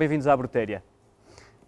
bem-vindos à Brutéria.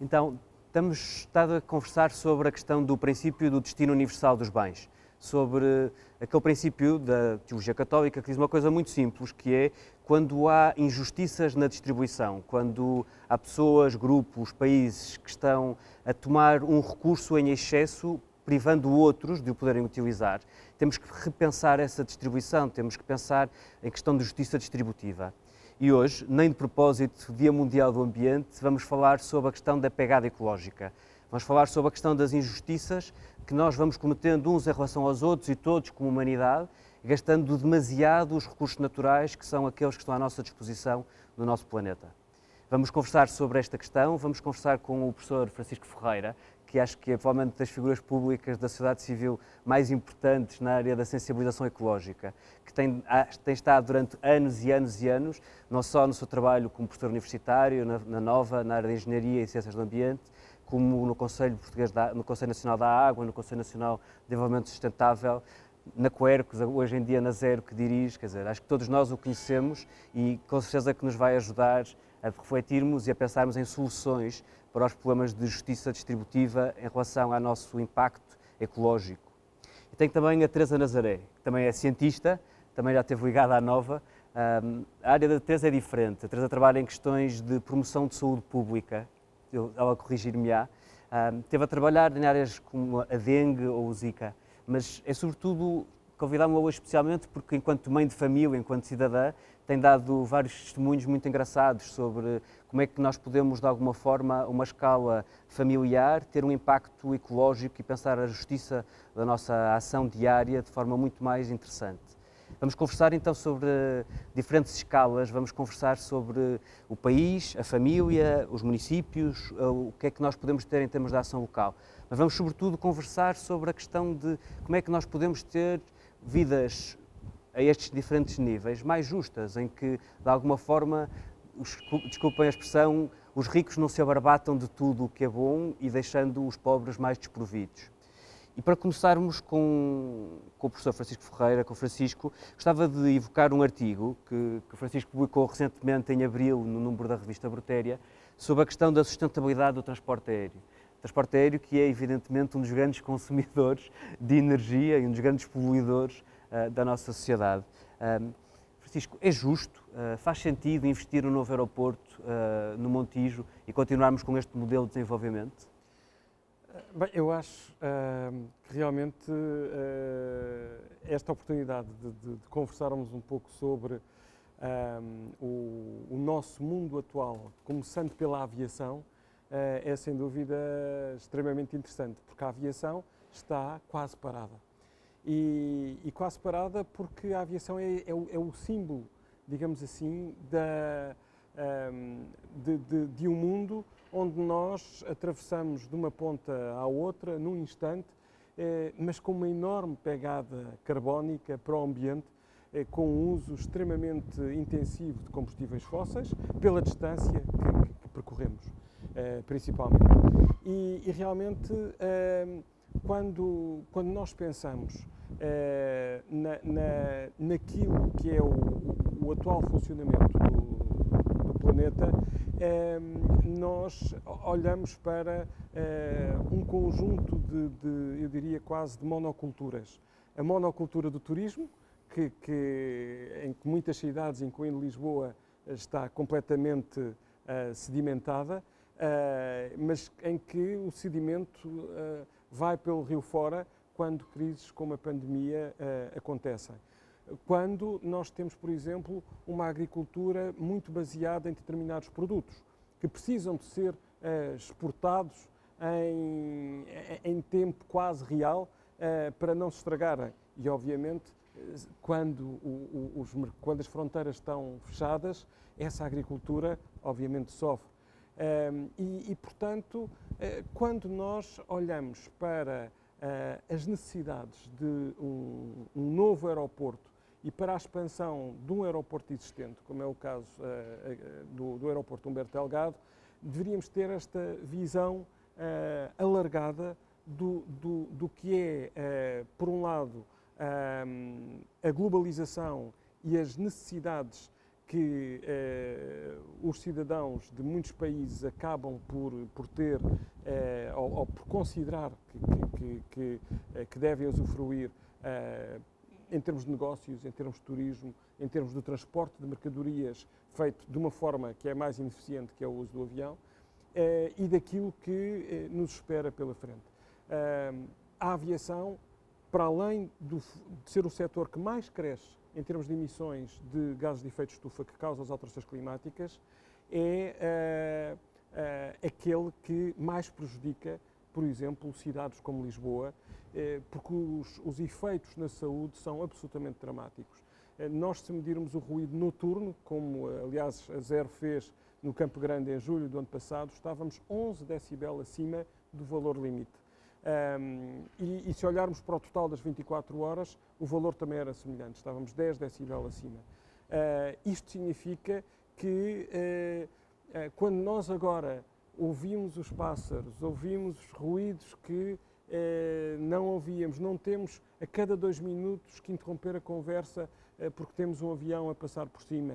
Então, estamos estado a conversar sobre a questão do princípio do destino universal dos bens, sobre aquele princípio da teologia católica que diz uma coisa muito simples, que é quando há injustiças na distribuição, quando há pessoas, grupos, países que estão a tomar um recurso em excesso, privando outros de o poderem utilizar, temos que repensar essa distribuição, temos que pensar em questão de justiça distributiva. E hoje, nem de propósito, Dia Mundial do Ambiente, vamos falar sobre a questão da pegada ecológica. Vamos falar sobre a questão das injustiças que nós vamos cometendo uns em relação aos outros e todos como humanidade, gastando demasiado os recursos naturais que são aqueles que estão à nossa disposição no nosso planeta. Vamos conversar sobre esta questão, vamos conversar com o professor Francisco Ferreira, que acho que é provavelmente das figuras públicas da sociedade civil mais importantes na área da sensibilização ecológica, que tem, tem estado durante anos e anos e anos, não só no seu trabalho como professor universitário, na, na Nova, na área de Engenharia e Ciências do Ambiente, como no Conselho, Português da, no Conselho Nacional da Água, no Conselho Nacional de Desenvolvimento Sustentável, na Quercus, hoje em dia na Zero, que dirige, quer dizer, acho que todos nós o conhecemos e com certeza que nos vai ajudar a refletirmos e a pensarmos em soluções para os problemas de justiça distributiva em relação ao nosso impacto ecológico. E tenho também a Teresa Nazaré, que também é cientista, também já esteve ligada à Nova. A área da Teresa é diferente. A Teresa trabalha em questões de promoção de saúde pública, ela corrigir-me-á. Um, esteve a trabalhar em áreas como a dengue ou o Zika, mas é sobretudo convidar-me hoje especialmente porque, enquanto mãe de família, enquanto cidadã, tem dado vários testemunhos muito engraçados sobre como é que nós podemos, de alguma forma, uma escala familiar, ter um impacto ecológico e pensar a justiça da nossa ação diária de forma muito mais interessante. Vamos conversar então sobre diferentes escalas, vamos conversar sobre o país, a família, os municípios, o que é que nós podemos ter em termos de ação local. Mas vamos, sobretudo, conversar sobre a questão de como é que nós podemos ter vidas a estes diferentes níveis mais justas, em que, de alguma forma, os, desculpem a expressão, os ricos não se abarbatam de tudo o que é bom e deixando os pobres mais desprovidos. E para começarmos com, com o professor Francisco Ferreira, com o Francisco, gostava de evocar um artigo que, que o Francisco publicou recentemente em abril no número da revista Brutéria sobre a questão da sustentabilidade do transporte aéreo. Transporte aéreo que é evidentemente um dos grandes consumidores de energia e um dos grandes poluidores da nossa sociedade. Francisco, é justo, uh, faz sentido investir no novo aeroporto uh, no Montijo e continuarmos com este modelo de desenvolvimento? Bem, eu acho uh, que realmente uh, esta oportunidade de, de, de, conversarmos um pouco sobre uh, o, o, nosso mundo atual, começando pela aviação, é sem dúvida extremamente interessante, porque a aviação está quase parada. E, e quase parada porque a aviação é, é, o, é o, símbolo, digamos assim, da, de, de, de um mundo onde nós atravessamos de uma ponta à outra num instante, eh, mas com uma enorme pegada carbónica para o ambiente, eh, com um uso extremamente intensivo de combustíveis fósseis, pela distância que, que percorremos, eh, principalmente. E, e realmente, quando, quando nós pensamos na, na, naquilo que é o, o atual funcionamento do, do planeta, nós olhamos para eh, um conjunto de, de, eu diria quase de monoculturas. A monocultura do turismo, que, que em que muitas cidades, incluindo Lisboa, está completamente uh, sedimentada, uh, mas em que o sedimento uh, vai pelo rio fora quando crises como a pandemia acontecem quando nós temos, por exemplo, uma agricultura muito baseada em determinados produtos, que precisam de ser uh, exportados em, em, tempo quase real uh, para não se estragarem. E, obviamente, quando, o, os, quando, as fronteiras estão fechadas, essa agricultura, obviamente, sofre. Um, e, e, portanto, uh, quando nós olhamos para as necessidades de um, um novo aeroporto e para a expansão de um aeroporto existente, como é o caso uh, uh, do, do, aeroporto Humberto Delgado, deveríamos ter esta visão alargada do, do, do, que é, por um lado, a globalização e as necessidades que eh, os cidadãos de muitos países acabam por, por ter eh, ou, ou, por considerar que, que, que, que eh, devem usufruir eh, em termos de negócios, em termos de turismo, em termos de transporte de mercadorias feito de uma forma que é mais ineficiente, que é o uso do avião, eh, e daquilo que eh, nos espera pela frente. a aviação, para além do, de ser o setor que mais cresce em termos de emissões de gases de efeito de estufa que causam as alterações climáticas, é uh, uh, aquele que mais prejudica, por exemplo, cidades como Lisboa, uh, porque os, os, efeitos na saúde são absolutamente dramáticos. nós, se medirmos o ruído noturno, como aliás a Zero fez no Campo Grande em julho do ano passado, estávamos 11 decibel acima do valor limite. Um, e, e, se olharmos para o total das 24 horas, o valor também era semelhante, estávamos 10 decibel acima. Uh, isto significa que uh, uh, quando nós agora ouvimos os pássaros, ouvimos os ruídos que não ouvíamos, não temos a cada dois minutos que interromper a conversa porque temos um avião a passar por cima.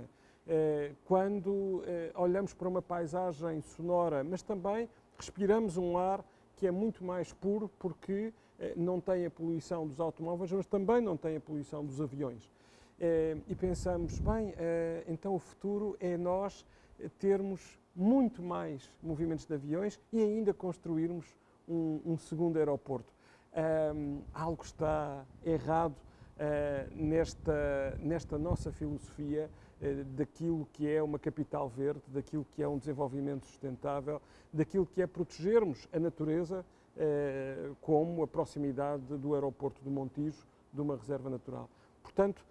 quando olhamos para uma paisagem sonora, mas também respiramos um ar que é muito mais puro porque eh, não tem a poluição dos automóveis, mas também não tem a poluição dos aviões. Eh, e pensamos, bem, eh, então o futuro é nós termos muito mais movimentos de aviões e ainda construirmos um, segundo aeroporto. Algo está errado nesta, nesta nossa filosofia daquilo que é uma capital verde, daquilo que é um desenvolvimento sustentável, daquilo que é protegermos a natureza, uh, como a proximidade do aeroporto do Montijo, de uma reserva natural. Portanto,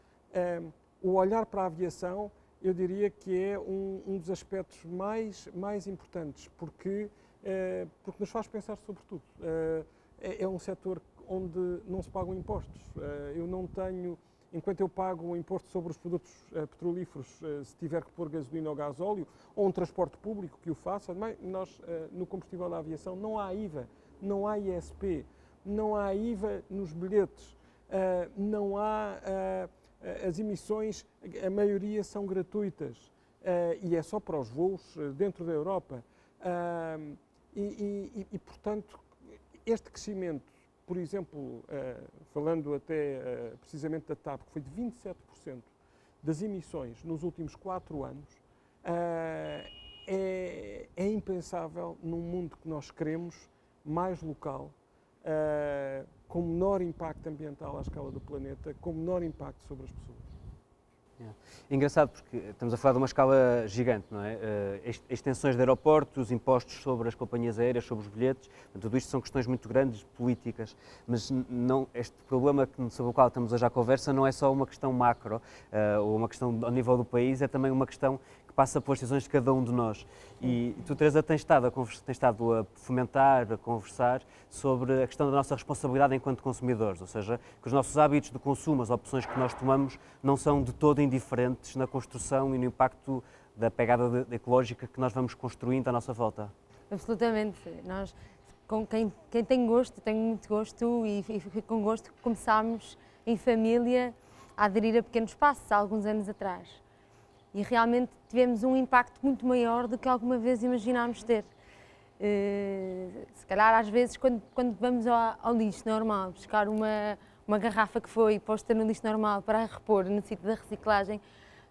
o olhar para a aviação, eu diria que é um, dos aspectos mais, mais importantes, porque, porque nos faz pensar sobre tudo. É, é um setor onde não se pagam impostos. Eh, eu não tenho, enquanto eu pago o imposto sobre os produtos eh, petrolíferos, eh, se tiver que pôr gasolina ou gasóleo, ou um transporte público que o faça, nós no combustível da aviação não há IVA, não há ISP, não há IVA nos bilhetes, não há as emissões, a maioria são gratuitas e é só para os voos dentro da Europa. E, e, e, portanto, este crescimento por exemplo, eh, falando até eh, precisamente da TAP, que foi de 27% das emissões nos últimos quatro anos, eh, é, é, impensável num mundo que nós queremos mais local, com menor impacto ambiental à escala do planeta, com menor impacto sobre as pessoas. É engraçado porque estamos a falar de uma escala gigante, não é? Uh, extensões de aeroportos, impostos sobre as companhias aéreas, sobre os bilhetes, tudo isto são questões muito grandes, políticas, mas não, este problema sobre o qual estamos a já conversa não é só uma questão macro, uh, ou uma questão ao nível do país, é também uma questão passa pelas decisões de cada um de nós. E tu, Teresa, tens estado, a tens estado a fomentar, a conversar sobre a questão da nossa responsabilidade enquanto consumidores, ou seja, que os nossos hábitos de consumo, as opções que nós tomamos, não são de todo indiferentes na construção e no impacto da pegada de, ecológica que nós vamos construindo à nossa volta. Absolutamente. Nós, com quem, quem tem gosto, tem muito gosto e, e com gosto começámos em família a aderir a pequenos passos há alguns anos atrás e realmente tivemos um impacto muito maior do que alguma vez imaginámos ter. Uh, se calhar às vezes quando, quando vamos ao, ao, lixo normal buscar uma, uma garrafa que foi posta no lixo normal para repor no sítio da reciclagem,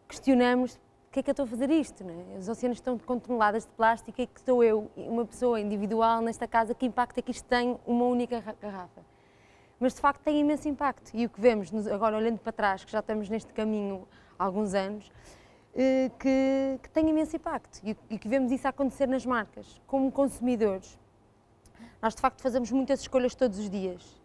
questionamos que é que eu estou a fazer isto? É? Os oceanos estão com toneladas de plástico e que estou eu, uma pessoa individual nesta casa, que impacto é que isto tem uma única garrafa? Mas de facto tem imenso impacto e o que vemos agora olhando para trás, que já estamos neste caminho há alguns anos, que, que tem imenso impacto e, e que vemos isso acontecer nas marcas. Como consumidores, nós de facto fazemos muitas escolhas todos os dias.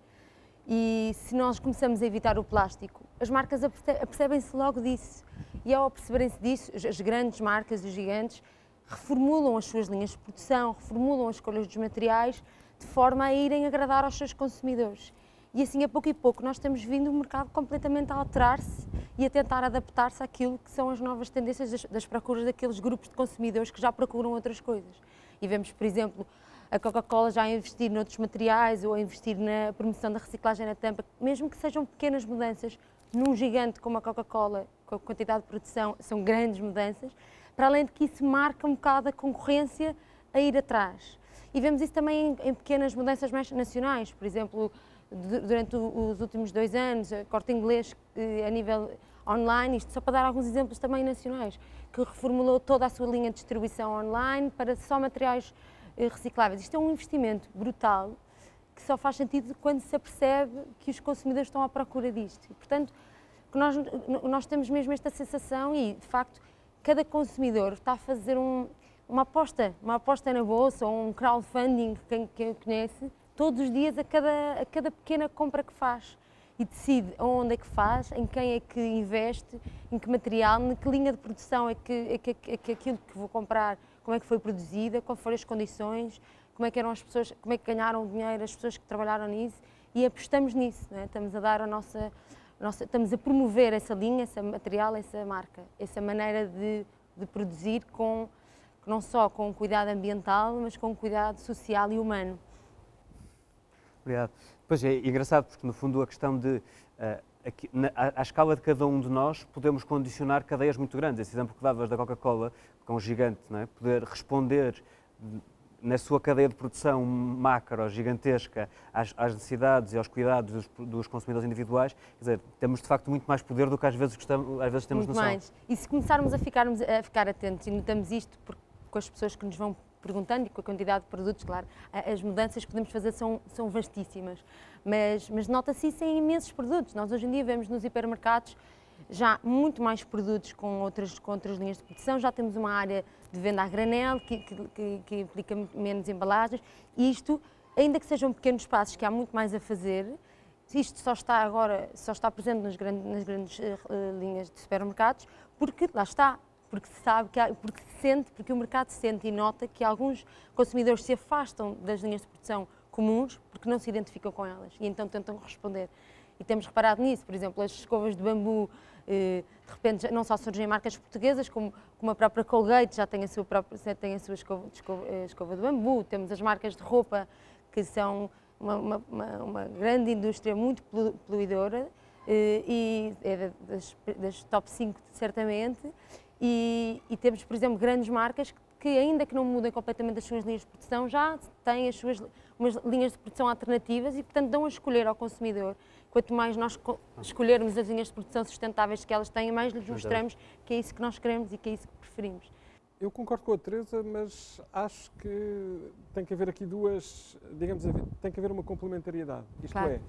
E se nós começamos a evitar o plástico, as marcas apercebem-se logo disso. E ao perceberem-se disso, as grandes marcas, os gigantes, reformulam as suas linhas de produção, reformulam as escolhas dos materiais, de forma a irem agradar aos seus consumidores. E assim, a pouco e pouco, nós temos vindo o mercado completamente a alterar-se e a tentar adaptar-se àquilo que são as novas tendências das, das procuras daqueles grupos de consumidores que já procuram outras coisas. E vemos, por exemplo, a Coca-Cola já a investir noutros materiais ou a investir na promoção da reciclagem na tampa, mesmo que sejam pequenas mudanças, num gigante como a Coca-Cola, com a quantidade de produção, são grandes mudanças, para além de que isso marca um bocado a concorrência a ir atrás. E vemos isso também em, pequenas mudanças mais nacionais, por exemplo, durante os últimos dois anos, Corte Inglês eh, a nível online, isto só para dar alguns exemplos também nacionais, que reformulou toda a sua linha de distribuição online para só materiais eh, recicláveis. Isto é um investimento brutal que só faz sentido quando se apercebe que os consumidores estão à procura disto. E, portanto, nós, nós temos mesmo esta sensação e, de facto, cada consumidor está a fazer um, uma aposta, uma aposta na bolsa ou um crowdfunding, quem, quem conhece, todos os dias a cada, a cada pequena compra que faz e decide onde é que faz, em quem é que investe, em que material, em que linha de produção é que, é que, é que aquilo que vou comprar, como é que foi produzida, quais foram as condições, como é que eram as pessoas, como é que ganharam o dinheiro as pessoas que trabalharam nisso e apostamos nisso, é? estamos a dar a nossa, a nossa, estamos a promover essa linha, esse material, essa marca, essa maneira de, de produzir com não só com cuidado ambiental, mas com cuidado social e humano. Obrigado. Pois é, engraçado porque no fundo a questão de uh, aqui, na, à, à, escala de cada um de nós podemos condicionar cadeias muito grandes. Esse exemplo que davas da Coca-Cola, que é um gigante, não é? poder responder na sua cadeia de produção macro, gigantesca, às, às necessidades e aos cuidados dos, dos, consumidores individuais, quer dizer, temos de facto muito mais poder do que às vezes, gostamos, às vezes temos muito noção. mais. E se começarmos a, ficarmos, a ficar atentos e notamos isto porque, com as pessoas que nos vão perguntando e com a quantidade de produtos, claro, as mudanças que podemos fazer são, são vastíssimas, mas, mas nota-se isso em imensos produtos. Nós hoje em dia vemos nos hipermercados já muito mais produtos com outras, com outras linhas de produção, já temos uma área de venda a granel, que, que, que implica menos embalagens. E isto, ainda que sejam pequenos passos, que há muito mais a fazer, isto só está agora, só está presente nas grandes, nas grandes uh, linhas de supermercados, porque lá está, porque sabe, que há, porque se sente, porque o mercado sente e nota que alguns consumidores se afastam das linhas de produção comuns porque não se identificam com elas e então tentam responder. E temos reparado nisso, por exemplo, as escovas de bambu eh, de repente não só surgem marcas portuguesas, como, como a própria Colgate já tem a sua, própria, tem a sua escova, eh, escova de bambu, temos as marcas de roupa que são uma, uma, uma, uma grande indústria muito poluidora eh, e é das, das, top 5 certamente e, e, temos, por exemplo, grandes marcas que ainda que não mudem completamente as suas linhas de produção já têm as suas umas linhas de produção alternativas e portanto dão a escolher ao consumidor quanto mais nós escolhermos as linhas de produção sustentáveis que elas têm, mais lhes mostramos que é isso que nós queremos e que é isso que preferimos. Eu concordo com a Teresa, mas acho que tem que haver aqui duas, digamos, tem que haver uma complementariedade. Isto claro. é,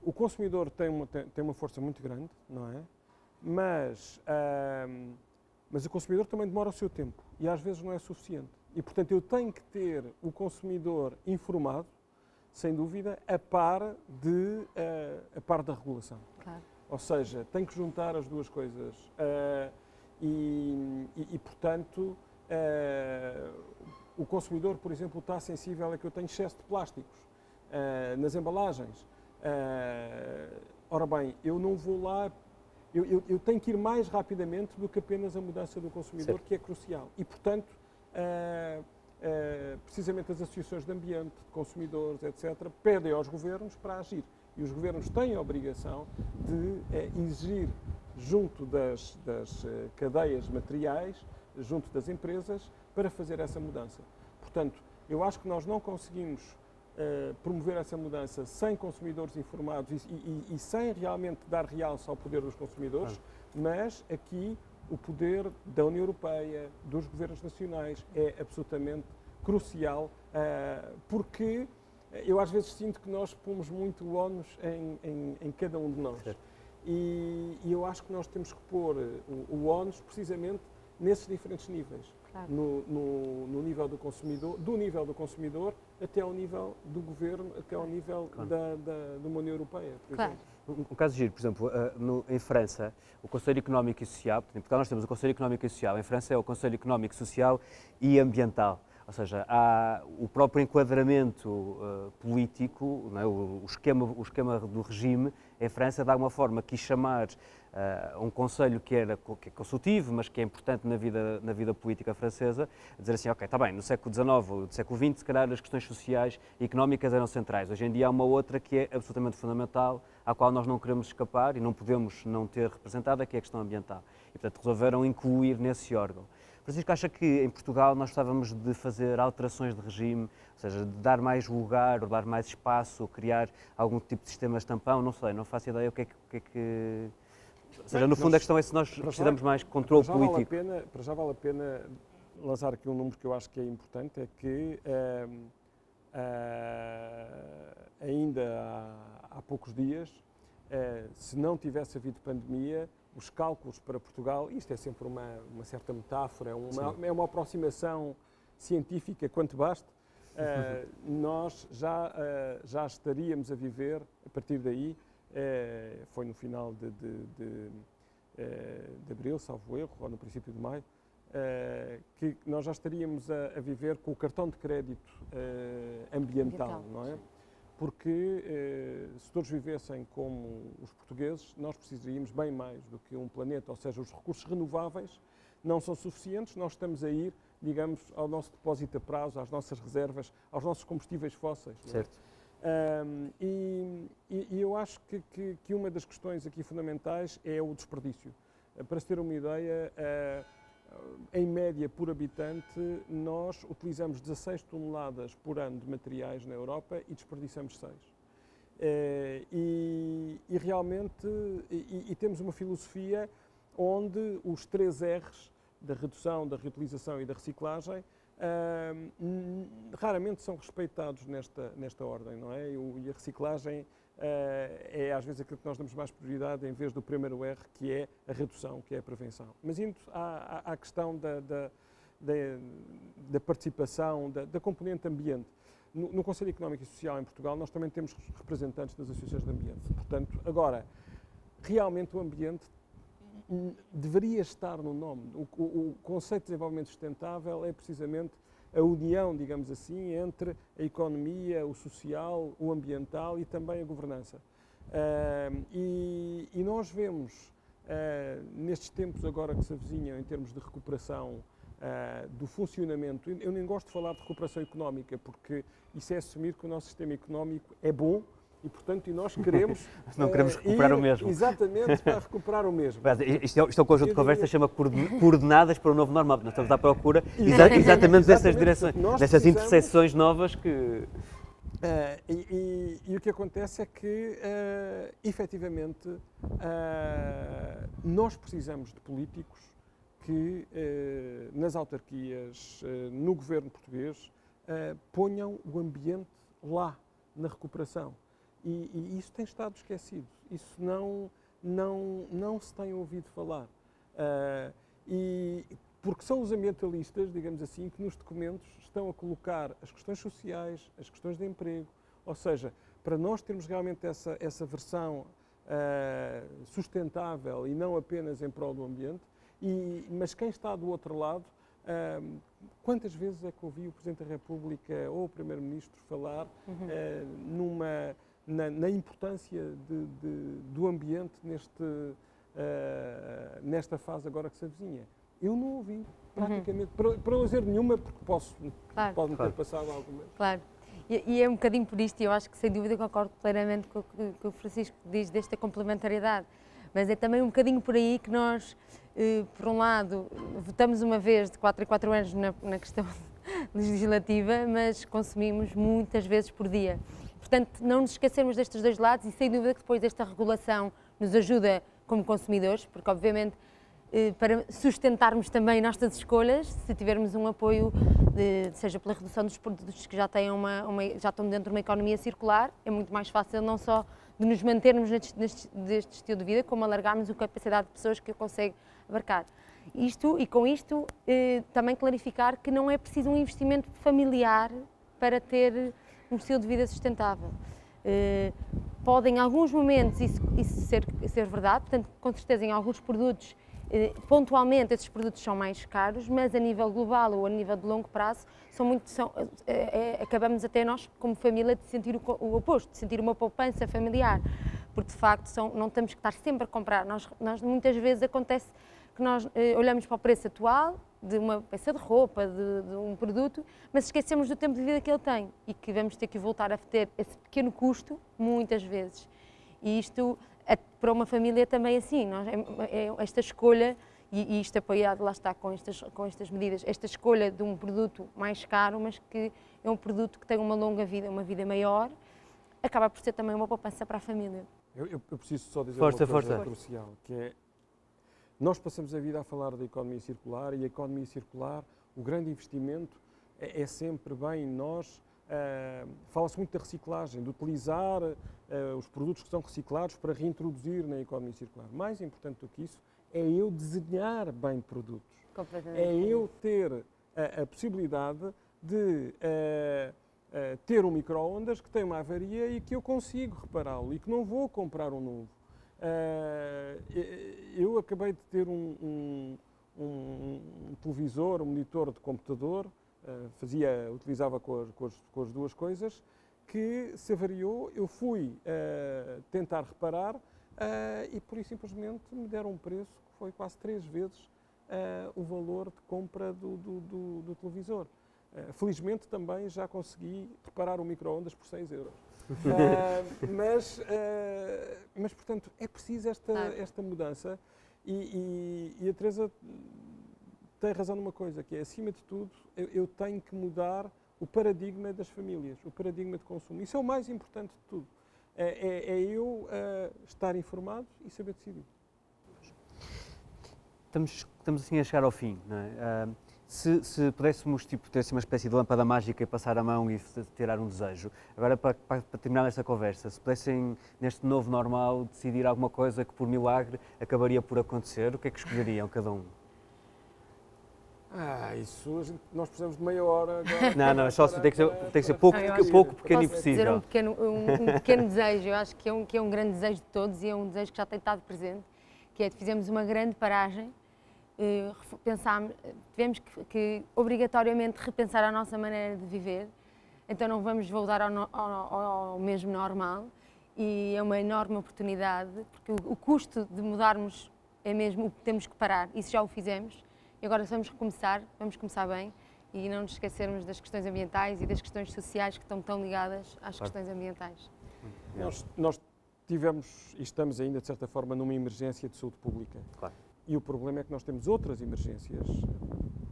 o consumidor tem uma, tem, tem, uma força muito grande, não é? Mas, mas o consumidor também demora o seu tempo e às vezes não é suficiente. E, portanto, eu tenho que ter o consumidor informado sem dúvida, a par, de, uh, a par da regulação. Claro. Ou seja, tem que juntar as duas coisas. Uh, e, e, e, portanto, uh, o consumidor, por exemplo, está sensível a que eu tenho excesso de plásticos nas embalagens. ora bem, eu não vou lá eu, eu, eu, tenho que ir mais rapidamente do que apenas a mudança do consumidor, certo. que é crucial. E, portanto, uh, eh, precisamente as associações de ambiente, de consumidores, etc., pedem aos governos para agir. E os governos têm a obrigação de eh, exigir, junto das, das cadeias materiais, junto das empresas, para fazer essa mudança. Portanto, eu acho que nós não conseguimos uh, promover essa mudança sem consumidores informados e, e, e, sem realmente dar realce ao poder dos consumidores, mas aqui o poder da União Europeia, dos governos nacionais, é absolutamente crucial, uh, porque eu às vezes sinto que nós pomos muito ónus em, em, em, cada um de nós. E, e, eu acho que nós temos que pôr o, o ónus precisamente nesses diferentes níveis. Claro. No, no, no, nível do consumidor, do nível do consumidor até ao nível do governo, até ao nível claro. da, da, de uma União Europeia, por claro. exemplo. Um caso giro, por exemplo, eh, no, em França, o Conselho Económico e Social, em Portugal nós temos o Conselho Económico e Social, em França é o Conselho Económico, Social e Ambiental. Ou seja, há o próprio enquadramento uh, político, é? o, o, esquema, o esquema do regime em França, de alguma forma, quis chamar uh, um conselho que, era, que é consultivo, mas que é importante na vida, na vida política francesa, dizer assim, ok, está bem, no século XIX no século XX, se calhar as questões sociais e económicas eram centrais. Hoje em dia há uma outra que é absolutamente fundamental, à qual nós não queremos escapar e não podemos não ter representada, que é a questão ambiental. E, portanto, resolveram incluir nesse órgão. Francisco acha que em Portugal nós estávamos de fazer alterações de regime, ou seja, de dar mais lugar, ou dar mais espaço, criar algum tipo de sistema de tampão, não sei, não faço ideia o que é que... O que, é que... Ou seja, no fundo nós, a questão é se nós precisamos já, mais controle para político. Vale pena, para já vale a pena lançar aqui um número que eu acho que é importante, é que uh, uh, ainda há, há, poucos dias, se não tivesse havido pandemia, os cálculos para Portugal, isto é sempre uma, uma certa metáfora, é uma, é uma aproximação científica quanto basta, uh, nós já, uh, já estaríamos a viver, a partir daí, uh, foi no final de, de, de, de, abril, salvo erro, ou no princípio de maio, que nós já estaríamos a, a, viver com o cartão de crédito ambiental, ambiental, não é? Porque eh, se todos vivessem como os portugueses, nós precisaríamos bem mais do que um planeta, ou seja, os recursos renováveis não são suficientes, nós estamos a ir, digamos, ao nosso depósito a prazo, às nossas reservas, aos nossos combustíveis fósseis. É? Certo. Um, e, e, eu acho que, que, que, uma das questões aqui fundamentais é o desperdício. Para se ter uma ideia, uh, em média por habitante, nós utilizamos 16 toneladas por ano de materiais na Europa e desperdiçamos 6. Eh, e, e realmente e, e temos uma filosofia onde os três R's da redução, da reutilização e da reciclagem uh, raramente são respeitados nesta, nesta ordem, não é? E a reciclagem é às vezes aquilo que nós damos mais prioridade em vez do primeiro R, que é a redução, que é a prevenção. Mas indo à, à, questão da, da, da, da participação, da, da, componente ambiente, no, no, Conselho Económico e Social em Portugal nós também temos representantes das associações de ambiente. Portanto, agora, realmente o ambiente deveria estar no nome. O, o, o, conceito de desenvolvimento sustentável é precisamente a união, digamos assim, entre a economia, o social, o ambiental e também a governança. Uh, e, e, nós vemos, uh, nestes tempos agora que se avizinham em termos de recuperação uh, do funcionamento, eu nem gosto de falar de recuperação económica, porque isso é assumir que o nosso sistema económico é bom e, portanto, e nós queremos. não queremos recuperar ir, o mesmo. Exatamente, para recuperar o mesmo. Isto é, isto é um conjunto de conversas chama Coordenadas para o Novo Normal. Nós estamos à procura exa exatamente, dessas direções, dessas interseções novas que. Uh, e, e, e, o que acontece é que, uh, efetivamente, uh, nós precisamos de políticos que, uh, nas autarquias, no governo português, ponham o ambiente lá, na recuperação. E, e, isso tem estado esquecido. Isso não, não, não se tem ouvido falar. Uh, e porque são os ambientalistas, digamos assim, que nos documentos estão a colocar as questões sociais, as questões de emprego, ou seja, para nós termos realmente essa, essa versão uh, sustentável e não apenas em prol do ambiente, e, mas quem está do outro lado, uh, quantas vezes é que ouvi o Presidente da República ou o Primeiro-Ministro falar uhum. numa na, na importância de, de, do ambiente neste, uh, nesta fase agora que se avizinha. Eu não ouvi, praticamente, uhum. para, não dizer nenhuma, porque posso, claro. pode-me claro. ter passado alguma. Claro. E, e, é um bocadinho por isto, e eu acho que sem dúvida concordo plenamente com o que o Francisco diz desta complementariedade. Mas é também um bocadinho por aí que nós, eh, por um lado, votamos uma vez de 4 em 4 anos na, na questão legislativa, mas consumimos muitas vezes por dia. Portanto, não nos esquecermos destes dois lados e sem dúvida que depois esta regulação nos ajuda como consumidores, porque obviamente eh, para sustentarmos também nossas escolhas, se tivermos um apoio, de, seja pela redução dos produtos que já, têm uma, uma, já estão dentro de uma economia circular, é muito mais fácil não só de nos mantermos neste, neste, estilo de vida, como alargarmos a capacidade de pessoas que consigo abarcar. Isto, e com isto, eh, também clarificar que não é preciso um investimento familiar para ter estilo de vida sustentável. Uh, pode em alguns momentos isso, isso ser, ser, verdade, portanto, com certeza em alguns produtos Eh, pontualmente esses produtos são mais caros, mas a nível global ou a nível de longo prazo são muito, são, é, acabamos até nós como família de sentir o, o, oposto, de sentir uma poupança familiar, porque de facto são, não temos que estar sempre a comprar. Nós, nós muitas vezes acontece que nós eh, olhamos para o preço atual de uma peça de roupa, de, de, um produto, mas esquecemos do tempo de vida que ele tem e que vamos ter que voltar a ter esse pequeno custo muitas vezes. E isto é, para uma família também assim, nós, é, é esta escolha e, e isto apoiado lá está com estas, com estas medidas, esta escolha de um produto mais caro, mas que é um produto que tem uma longa vida, uma vida maior, acaba por ser também uma poupança para a família. Eu, eu, eu preciso só dizer força, uma coisa força. crucial, que é nós passamos a vida a falar da economia circular e a economia circular, o grande investimento é, é sempre bem nós. Uh, Fala-se muito da reciclagem, de utilizar uh, os produtos que são reciclados para reintroduzir na economia circular. Mais importante do que isso é eu desenhar bem produtos. É eu ter a, a possibilidade de uh, ter um micro-ondas que tem uma avaria e que eu consigo repará-lo e que não vou comprar um novo. Uh, eu acabei de ter um, um, um, televisor, um monitor de computador, uh, fazia, utilizava com as, com, as, com as, duas coisas, que se avariou, eu fui uh, tentar reparar e por isso simplesmente me deram um preço que foi quase três vezes o valor de compra do, do, do, do televisor. felizmente também já consegui reparar o micro-ondas por 6 euros. Uh, mas, uh, mas, portanto, é preciso esta, esta mudança e, e, e, a Teresa tem razão numa coisa, que é, acima de tudo, eu, eu, tenho que mudar o paradigma das famílias, o paradigma de consumo. Isso é o mais importante de tudo. É, é, é eu uh, estar informado e saber decidir. Estamos, estamos assim a chegar ao fim, não é? Se, se, pudéssemos tipo, ter assim, uma espécie de lâmpada mágica e passar a mão e tirar um desejo, agora para, para, para, terminar esta conversa, se pudessem, neste novo normal, decidir alguma coisa que por milagre acabaria por acontecer, o que é que escolheriam cada um? Ah, isso gente, nós precisamos de meia hora agora. Não, não, só tem que ser, tem que ser pouco, ah, pouco pequeno e possível. dizer um pequeno, um, um pequeno desejo, eu acho que é, um, que é um grande desejo de todos e é um desejo que já tem estado presente, que é fizemos uma grande paragem pensámos, tivemos que, que, obrigatoriamente repensar a nossa maneira de viver, então não vamos voltar ao, ao, ao mesmo normal e é uma enorme oportunidade, porque o, o, custo de mudarmos é mesmo o que temos que parar, isso já o fizemos, e agora vamos recomeçar, vamos começar bem e não nos esquecermos das questões ambientais e das questões sociais que estão tão ligadas às claro. questões ambientais. Nós, nós tivemos e estamos ainda, de certa forma, numa emergência de saúde pública. Claro. E o problema é que nós temos outras emergências,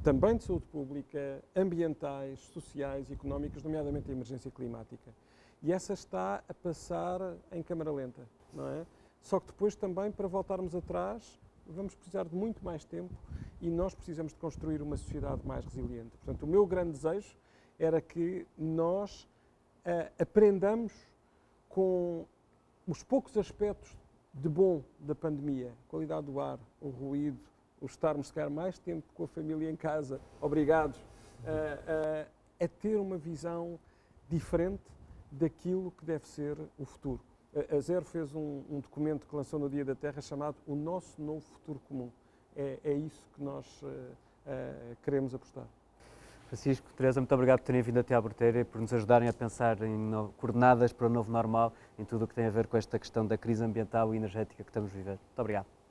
também de saúde pública, ambientais, sociais económicas, nomeadamente a emergência climática. E essa está a passar em câmara lenta, não é? Só que depois também, para voltarmos atrás, vamos precisar de muito mais tempo e nós precisamos de construir uma sociedade mais resiliente. Portanto, o meu grande desejo era que nós uh, aprendamos com os poucos aspectos de bom da pandemia, qualidade do ar, o ruído, o estarmos, se calhar, mais tempo com a família em casa, obrigados, a, ter uma visão diferente daquilo que deve ser o futuro. A Zero fez um, um, documento que lançou no Dia da Terra chamado O Nosso Novo Futuro Comum. É, é isso que nós uh, uh, queremos apostar. Francisco, Teresa, muito obrigado por terem vindo até à Borteira e por nos ajudarem a pensar em coordenadas para o novo normal, em tudo o que tem a ver com esta questão da crise ambiental e energética que estamos a viver. Muito obrigado.